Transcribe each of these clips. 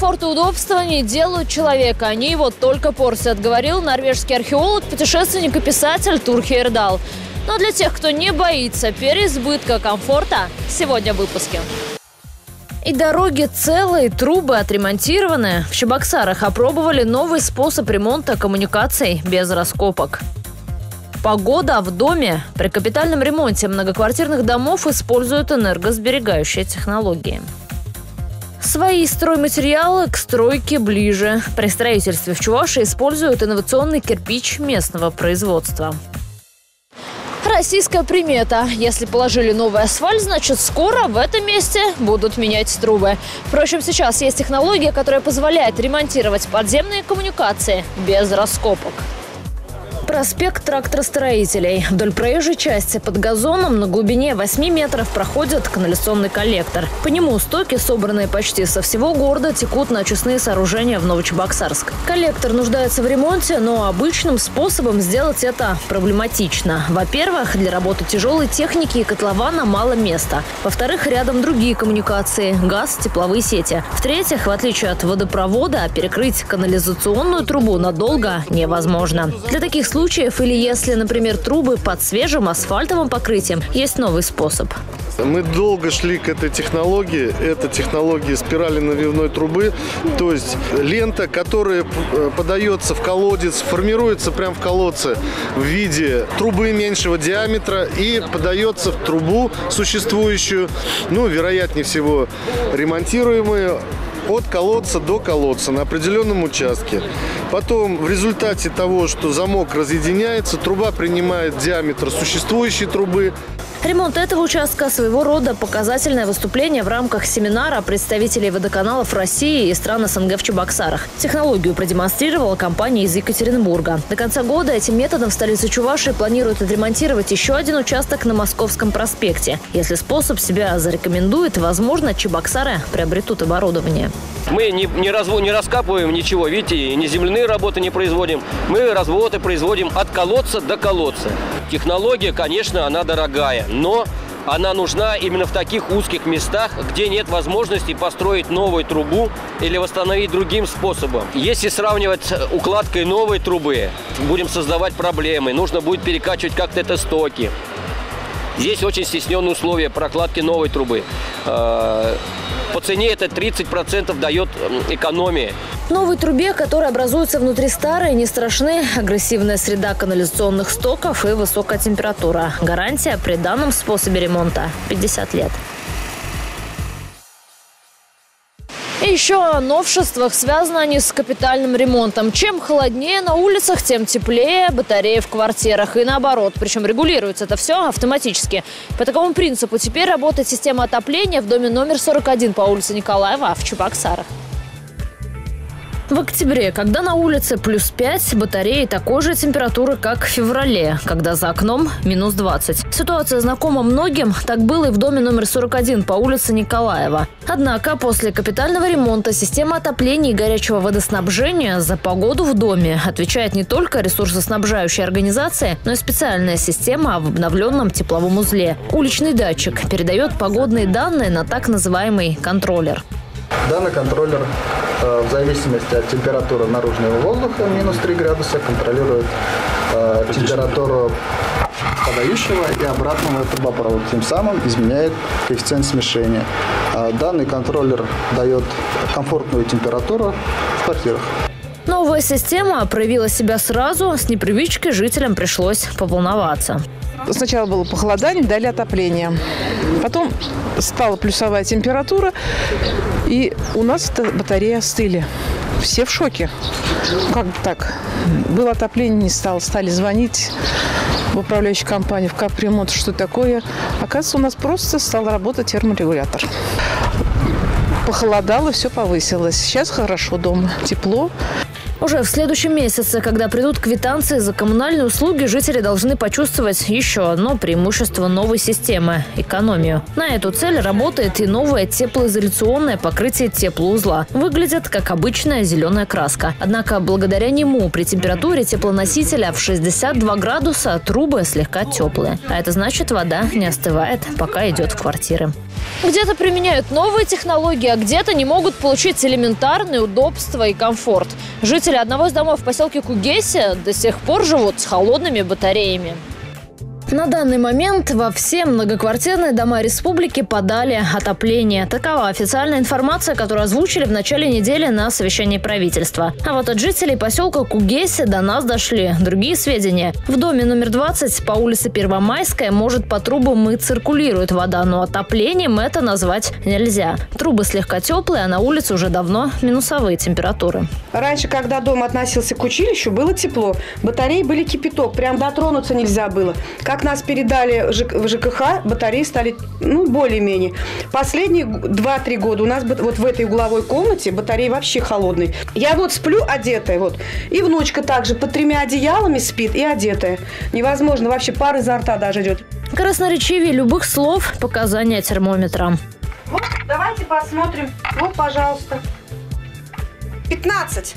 Комфорт и удобство не делают человека, они его только портят, говорил норвежский археолог, путешественник и писатель Тур Хейрдал. Но для тех, кто не боится переизбытка комфорта, сегодня в выпуске. И дороги целые, трубы отремонтированы. В Чебоксарах опробовали новый способ ремонта коммуникаций без раскопок. Погода в доме. При капитальном ремонте многоквартирных домов используют энергосберегающие технологии. Свои стройматериалы к стройке ближе. При строительстве в Чувашии используют инновационный кирпич местного производства. Российская примета. Если положили новый асфальт, значит скоро в этом месте будут менять трубы. Впрочем, сейчас есть технология, которая позволяет ремонтировать подземные коммуникации без раскопок. Проспект тракторостроителей. Вдоль проезжей части под газоном на глубине 8 метров проходит канализационный коллектор. По нему стоки, собранные почти со всего города, текут на очистные сооружения в Новочебоксарск. Коллектор нуждается в ремонте, но обычным способом сделать это проблематично. Во-первых, для работы тяжелой техники и котлована мало места. Во-вторых, рядом другие коммуникации – газ, тепловые сети. В-третьих, в отличие от водопровода, перекрыть канализационную трубу надолго невозможно. Для таких случаев случаев или если, например, трубы под свежим асфальтовым покрытием, есть новый способ. Мы долго шли к этой технологии. Это технология спирали навивной трубы. То есть лента, которая э, подается в колодец, формируется прямо в колодце в виде трубы меньшего диаметра и подается в трубу существующую, ну, вероятнее всего, ремонтируемую от колодца до колодца на определенном участке. Потом в результате того, что замок разъединяется, труба принимает диаметр существующей трубы. Ремонт этого участка – своего рода показательное выступление в рамках семинара представителей водоканалов России и стран СНГ в Чебоксарах. Технологию продемонстрировала компания из Екатеринбурга. До конца года этим методом в столице Чувашии планируют отремонтировать еще один участок на Московском проспекте. Если способ себя зарекомендует, возможно, Чебоксары приобретут оборудование. Мы не, не, разво, не раскапываем ничего, видите, не земляные работы не производим. Мы разводы производим от колодца до колодца. Технология, конечно, она дорогая, но она нужна именно в таких узких местах, где нет возможности построить новую трубу или восстановить другим способом. Если сравнивать с укладкой новой трубы, будем создавать проблемы. Нужно будет перекачивать как-то это стоки. Здесь очень стесненные условия прокладки новой трубы. По цене это 30% дает экономии. Новой трубе, которая образуется внутри старой, не страшны агрессивная среда канализационных стоков и высокая температура. Гарантия при данном способе ремонта – 50 лет. Еще о новшествах. Связаны они с капитальным ремонтом. Чем холоднее на улицах, тем теплее батареи в квартирах. И наоборот. Причем регулируется это все автоматически. По такому принципу теперь работает система отопления в доме номер 41 по улице Николаева в Чебоксарах. В октябре, когда на улице плюс 5, батареи такой же температуры, как в феврале, когда за окном минус 20. Ситуация знакома многим, так было и в доме номер 41 по улице Николаева. Однако после капитального ремонта система отопления и горячего водоснабжения за погоду в доме отвечает не только ресурсоснабжающая организация, но и специальная система в обновленном тепловом узле. Уличный датчик передает погодные данные на так называемый контроллер. Данный контроллер э, в зависимости от температуры наружного воздуха, минус 3 градуса, контролирует э, температуру подающего и обратного трубопровода. Тем самым изменяет коэффициент смешения. А данный контроллер дает комфортную температуру в квартирах. Новая система проявила себя сразу. С непривычкой жителям пришлось поволноваться. Сначала было похолодание, дали отопление. Потом стала плюсовая температура, и у нас батареи остыли. Все в шоке. Как так? Было отопление, не стало. Стали звонить в управляющую компанию, в капремонт, что такое. Оказывается, у нас просто стал работать терморегулятор. Похолодало, все повысилось. Сейчас хорошо дома, тепло. Уже в следующем месяце, когда придут квитанции за коммунальные услуги, жители должны почувствовать еще одно преимущество новой системы – экономию. На эту цель работает и новое теплоизоляционное покрытие теплоузла. Выглядит как обычная зеленая краска. Однако благодаря нему при температуре теплоносителя в 62 градуса трубы слегка теплые. А это значит, вода не остывает, пока идет в квартиры. Где-то применяют новые технологии, а где-то не могут получить элементарные удобства и комфорт. Жители одного из домов в поселке Кугесе до сих пор живут с холодными батареями. На данный момент во все многоквартирные дома республики подали отопление. Такова официальная информация, которую озвучили в начале недели на совещании правительства. А вот от жителей поселка Кугеси до нас дошли другие сведения. В доме номер 20 по улице Первомайская может по трубам и циркулирует вода, но отоплением это назвать нельзя. Трубы слегка теплые, а на улице уже давно минусовые температуры. Раньше, когда дом относился к училищу, было тепло. Батареи были кипяток, прям дотронуться нельзя было. Как как нас передали в ЖКХ, батареи стали, ну, более-менее. Последние 2-3 года у нас вот в этой угловой комнате батареи вообще холодные. Я вот сплю одетая, вот. И внучка также под тремя одеялами спит и одетая. Невозможно, вообще пар изо рта даже идет. Красноречивее любых слов показания термометра. Вот, давайте посмотрим. Вот, пожалуйста. 15.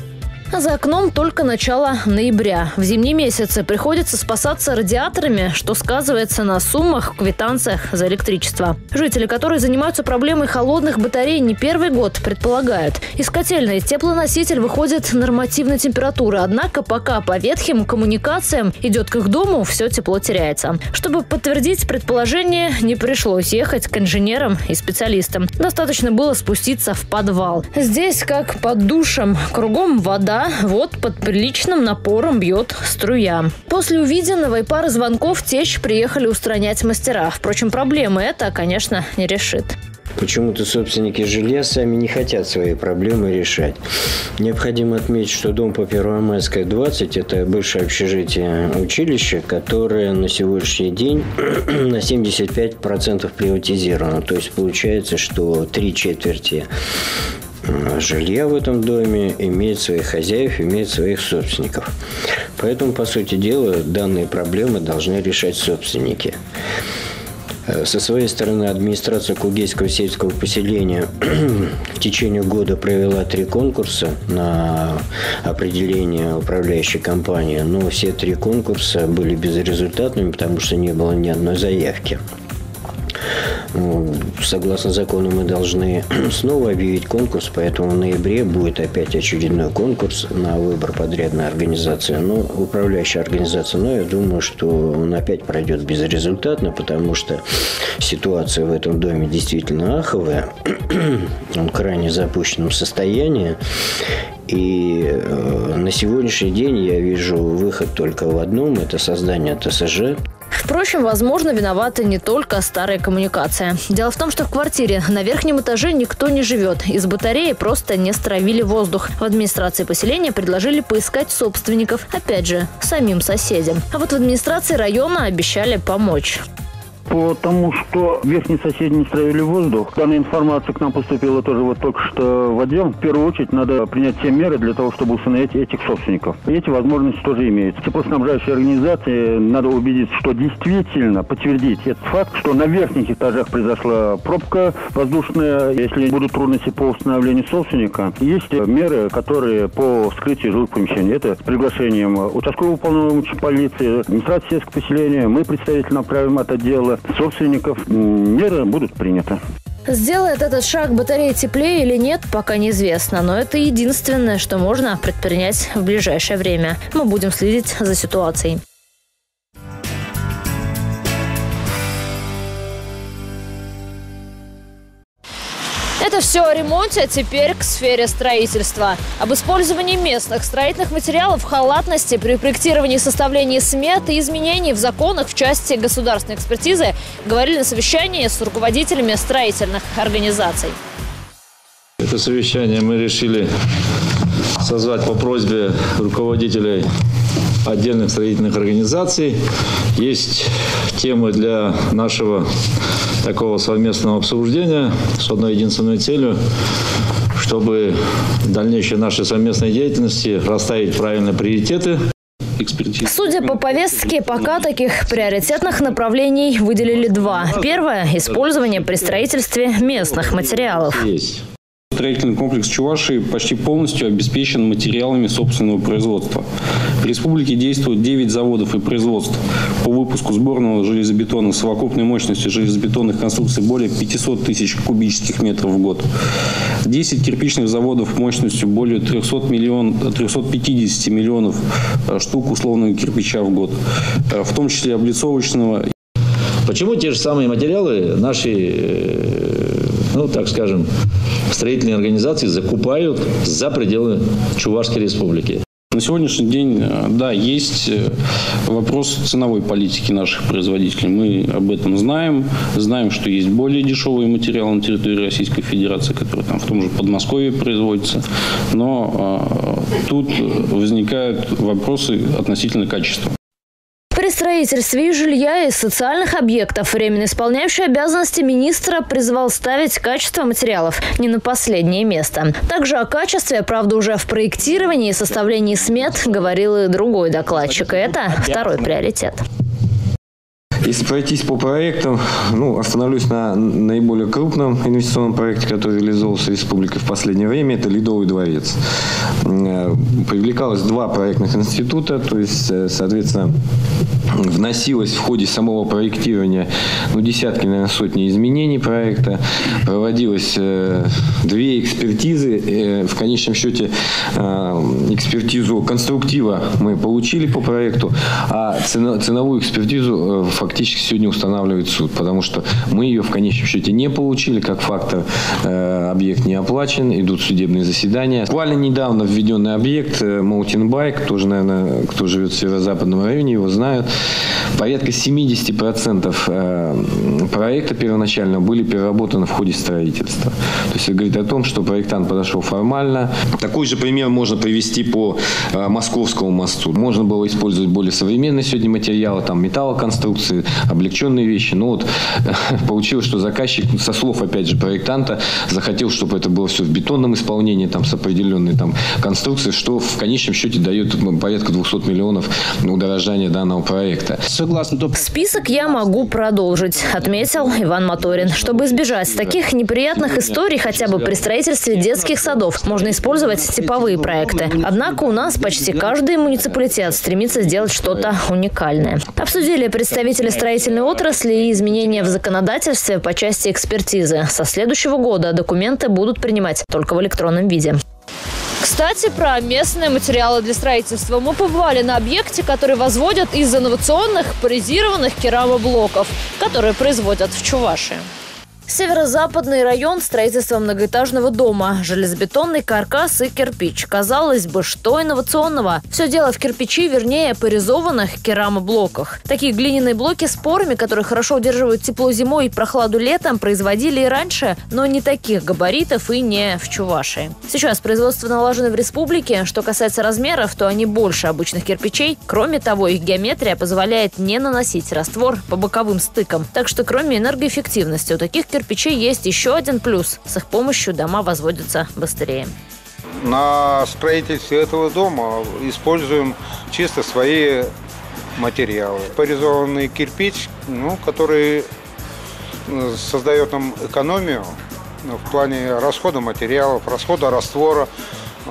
За окном только начало ноября. В зимние месяцы приходится спасаться радиаторами, что сказывается на суммах в квитанциях за электричество. Жители, которые занимаются проблемой холодных батарей не первый год, предполагают, из котельной теплоноситель выходит нормативной температуры, однако пока по ветхим коммуникациям идет к их дому, все тепло теряется. Чтобы подтвердить предположение, не пришлось ехать к инженерам и специалистам. Достаточно было спуститься в подвал. Здесь, как под душем, кругом вода, вот под приличным напором бьет струя. После увиденного и пары звонков течь приехали устранять мастера. Впрочем, проблемы это, конечно, не решит. Почему-то собственники жилья сами не хотят свои проблемы решать. Необходимо отметить, что дом по Первомайской 20 – это бывшее общежитие училища, которое на сегодняшний день на 75% приватизировано. То есть получается, что три четверти жилья в этом доме, имеет своих хозяев, имеет своих собственников. Поэтому, по сути дела, данные проблемы должны решать собственники. Э, со своей стороны, администрация Кугейского сельского поселения в течение года провела три конкурса на определение управляющей компании, но все три конкурса были безрезультатными, потому что не было ни одной заявки. Ну, согласно закону мы должны снова объявить конкурс, поэтому в ноябре будет опять очередной конкурс на выбор подрядной организации. Но ну, управляющая организация, но я думаю, что он опять пройдет безрезультатно, потому что ситуация в этом доме действительно аховая. Он в крайне запущенном состоянии. И э, на сегодняшний день я вижу выход только в одном – это создание ТСЖ. Впрочем, возможно, виновата не только старая коммуникация. Дело в том, что в квартире на верхнем этаже никто не живет. Из батареи просто не стравили воздух. В администрации поселения предложили поискать собственников, опять же, самим соседям. А вот в администрации района обещали помочь. Потому что верхние соседи не строили воздух. Данная информация к нам поступила тоже вот только что в отдел. В первую очередь надо принять все меры для того, чтобы установить этих собственников. Эти возможности тоже имеются. Теплоснабжающей организации надо убедиться, что действительно подтвердить этот факт, что на верхних этажах произошла пробка воздушная. Если будут трудности по установлению собственника, есть меры, которые по вскрытию жилых помещений. Это с приглашением участкового уполномоченного полиции, администрации сельского поселения. Мы представитель направим от отдела собственников меры будут приняты. Сделает этот шаг батареи теплее или нет, пока неизвестно. Но это единственное, что можно предпринять в ближайшее время. Мы будем следить за ситуацией. Это все о ремонте, а теперь к сфере строительства. Об использовании местных строительных материалов, халатности при проектировании и составлении смет и изменений в законах в части государственной экспертизы говорили на совещании с руководителями строительных организаций. Это совещание мы решили созвать по просьбе руководителей отдельных строительных организаций. Есть темы для нашего такого совместного обсуждения с одной единственной целью, чтобы в дальнейшей нашей совместной деятельности расставить правильные приоритеты. Судя по повестке, пока таких приоритетных направлений выделили два. Первое – использование при строительстве местных материалов. Есть. Строительный комплекс Чувашии почти полностью обеспечен материалами собственного производства. В республике действуют 9 заводов и производств по выпуску сборного железобетона с совокупной мощностью железобетонных конструкций более 500 тысяч кубических метров в год. 10 кирпичных заводов мощностью более 300 миллион, 350 миллионов э, штук условного кирпича в год, э, в том числе облицовочного. Почему те же самые материалы наши, э, ну так скажем, строительные организации закупают за пределы Чувашской республики. На сегодняшний день, э, да, есть э, вопрос ценовой политики наших производителей. Мы об этом знаем. Знаем, что есть более дешевые материалы на территории Российской Федерации, которые там в том же Подмосковье производятся. Но э, тут возникают вопросы относительно качества. При строительстве и жилья и социальных объектов временно исполняющий обязанности министра призвал ставить качество материалов не на последнее место. Также о качестве, правда, уже в проектировании и составлении смет говорил и другой докладчик. И это второй приоритет. Если пройтись по проектам, ну, остановлюсь на наиболее крупном инвестиционном проекте, который реализовывался республикой в последнее время, это Ледовый дворец. Э, привлекалось два проектных института, то есть, э, соответственно, вносилось в ходе самого проектирования ну, десятки, наверное, сотни изменений проекта, проводилось э, две экспертизы, в конечном счете экспертизу конструктива мы получили по проекту, а цено, ценовую экспертизу э, фактически сегодня устанавливает суд, потому что мы ее в конечном счете не получили, как фактор э, объект не оплачен, идут судебные заседания. Буквально недавно введенный объект э, Mountain тоже, наверное, кто живет в северо-западном районе, его знают, порядка 70% э, проекта первоначально были переработаны в ходе строительства. То есть это говорит о том, что проектант подошел формально. Такой же пример можно привести по э, Московскому мосту. Можно было использовать более современные сегодня материалы, там металлоконструкции, облегченные вещи. Но вот получилось, что заказчик, со слов опять же проектанта, захотел, чтобы это было все в бетонном исполнении, там с определенной там конструкцией, что в конечном счете дает порядка 200 миллионов удорожания данного проекта проекта. Согласно Список я могу продолжить, отметил Иван Моторин. Чтобы избежать таких неприятных историй хотя бы при строительстве детских садов, можно использовать типовые проекты. Однако у нас почти каждый муниципалитет стремится сделать что-то уникальное. Обсудили представители строительной отрасли и изменения в законодательстве по части экспертизы. Со следующего года документы будут принимать только в электронном виде. Кстати, про местные материалы для строительства. Мы побывали на объекте, который возводят из инновационных паризированных керамоблоков, которые производят в Чувашии. Северо-западный район строительства многоэтажного дома, железобетонный каркас и кирпич. Казалось бы, что инновационного? Все дело в кирпичи, вернее, паризованных керамоблоках. Такие глиняные блоки с порами, которые хорошо удерживают тепло зимой и прохладу летом, производили и раньше, но не таких габаритов и не в Чувашии. Сейчас производство налажено в республике. Что касается размеров, то они больше обычных кирпичей. Кроме того, их геометрия позволяет не наносить раствор по боковым стыкам. Так что кроме энергоэффективности у таких кирпичей есть еще один плюс. С их помощью дома возводятся быстрее. На строительстве этого дома используем чисто свои материалы. Поризованный кирпич, ну, который э, создает нам экономию ну, в плане расхода материалов, расхода раствора.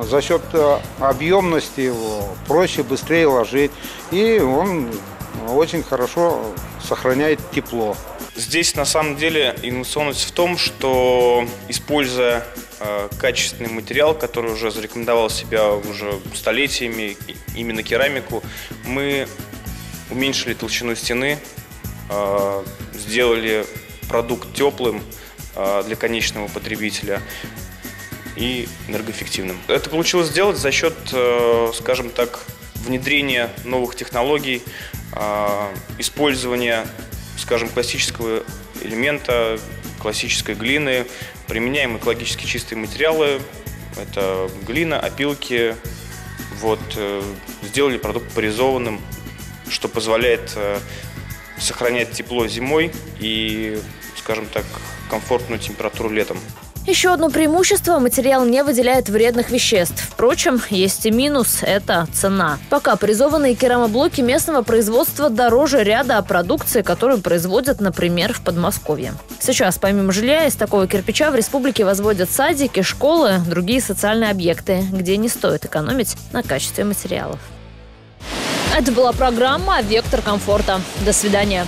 За счет э, объемности его проще, быстрее ложить. И он очень хорошо сохраняет тепло. Здесь на самом деле инновационность в том, что используя э, качественный материал, который уже зарекомендовал себя уже столетиями, именно керамику, мы уменьшили толщину стены, э, сделали продукт теплым э, для конечного потребителя и энергоэффективным. Это получилось сделать за счет, скажем так, внедрения новых технологий, использования скажем, классического элемента, классической глины. Применяем экологически чистые материалы. Это глина, опилки. Вот, э, сделали продукт паризованным, что позволяет э, сохранять тепло зимой и, скажем так, комфортную температуру летом. Еще одно преимущество – материал не выделяет вредных веществ. Впрочем, есть и минус – это цена. Пока призованные керамоблоки местного производства дороже ряда продукции, которую производят, например, в Подмосковье. Сейчас, помимо жилья, из такого кирпича в республике возводят садики, школы, другие социальные объекты, где не стоит экономить на качестве материалов. Это была программа «Вектор комфорта». До свидания.